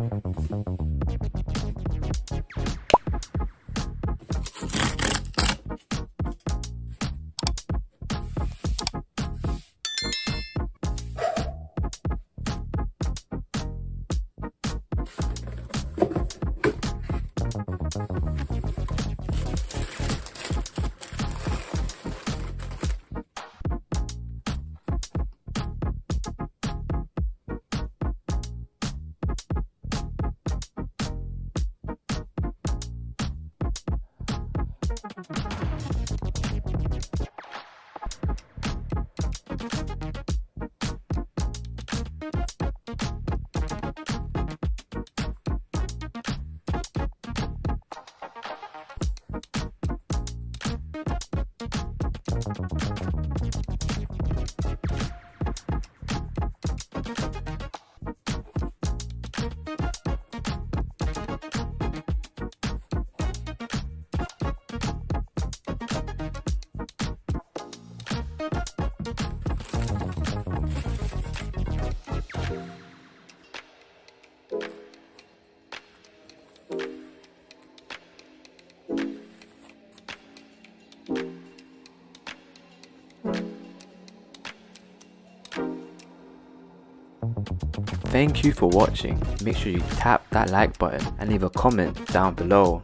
ちゃんちゃんちゃん。you Thank you for watching. Make sure you tap that like button and leave a comment down below.